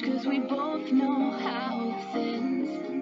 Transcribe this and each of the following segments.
cause we both know how this ends.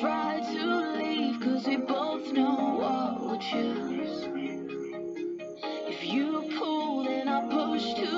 try to leave Cause we both know what we'll choose. If you pull, then I push too